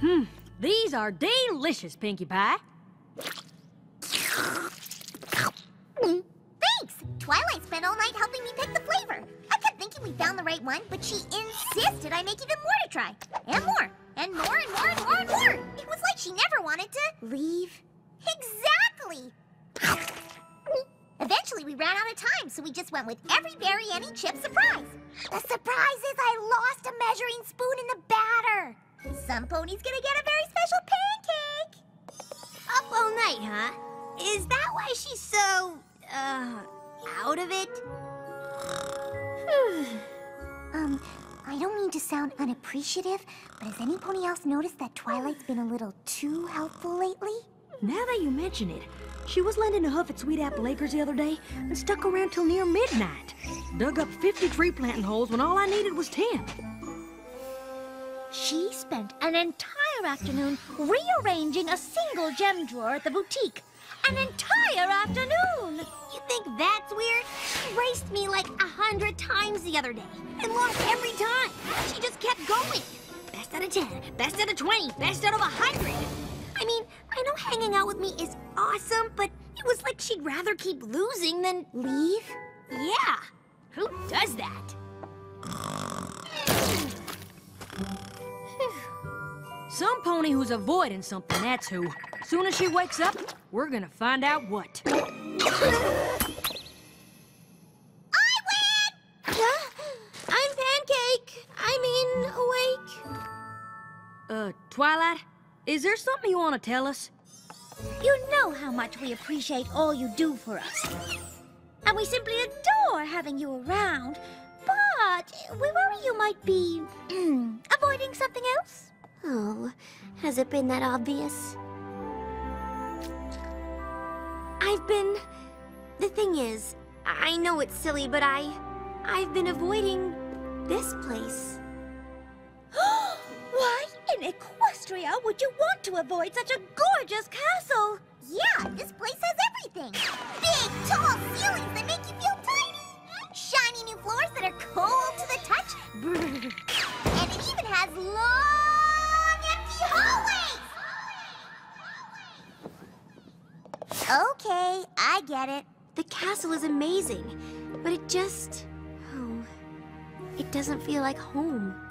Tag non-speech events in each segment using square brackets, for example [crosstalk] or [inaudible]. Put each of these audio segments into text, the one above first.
Hmm, these are delicious, Pinkie Pie. Thanks! Twilight spent all night helping me pick the flavor. I kept thinking we found the right one, but she insisted I make even more to try. And more. And more and more and more and more. It was like she never wanted to leave. Exactly! We ran out of time, so we just went with every berry, any chip surprise. The surprise is I lost a measuring spoon in the batter. Somepony's gonna get a very special pancake. Up all night, huh? Is that why she's so, uh, out of it? Hmm. [sighs] Um, I don't mean to sound unappreciative, but has anypony else noticed that Twilight's been a little too helpful lately? Now that you mention it, she was lending a hoof at Sweet Apple Acres the other day and stuck around till near midnight. Dug up 50 tree planting holes when all I needed was 10. She spent an entire afternoon rearranging a single gem drawer at the boutique. An entire afternoon! You think that's weird? She raced me like a hundred times the other day and lost every time. She just kept going. Best out of 10, best out of 20, best out of a 100. I mean, I know hanging out with me is awesome, but it was like she'd rather keep losing than Leave? Yeah. Who does that? [sighs] Somepony who's avoiding something, that's who. Soon as she wakes up, we're gonna find out what. [gasps] I win! [gasps] I'm Pancake. I mean, awake. Uh, Twilight, is there something you want to tell us? You know how much we appreciate all you do for us. And we simply adore having you around. But we worry you might be [clears throat] avoiding something else. Oh, has it been that obvious? I've been. The thing is, I know it's silly, but I. I've been avoiding this place. In Equestria would you want to avoid such a gorgeous castle? Yeah, this place has everything. Big, tall ceilings that make you feel tiny. Shiny new floors that are cold to the touch. [laughs] And it even has long, empty hallways. Okay, I get it. The castle is amazing, but it just. Oh. It doesn't feel like home.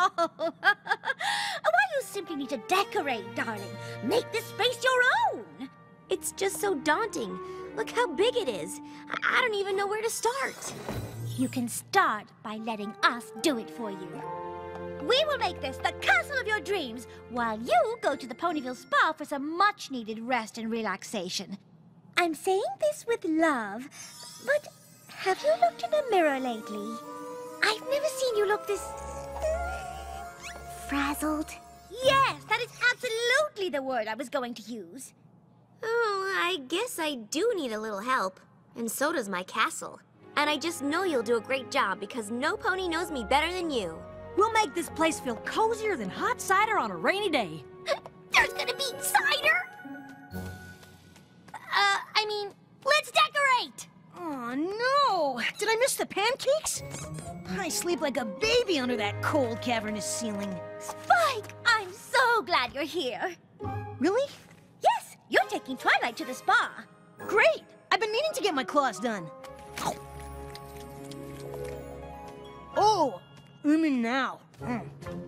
Oh? [laughs] Why, you simply need to decorate, darling. Make this space your own. It's just so daunting. Look how big it is. I I don't even know where to start. You can start by letting us do it for you. We will make this the castle of your dreams while you go to the Ponyville Spa for some much needed rest and relaxation. I'm saying this with love, but have you looked in the mirror lately? I've never seen you look this. Frazzled. Yes, that is absolutely the word I was going to use. Oh, I guess I do need a little help. And so does my castle. And I just know you'll do a great job because nopony knows me better than you. We'll make this place feel cozier than hot cider on a rainy day. [laughs] There's gonna be cider! Did I miss the pancakes? I sleep like a baby under that cold, cavernous ceiling. Spike, I'm so glad you're here. Really? Yes, you're taking Twilight to the spa. Great! I've been meaning to get my claws done. Oh, I'm in now. Mm.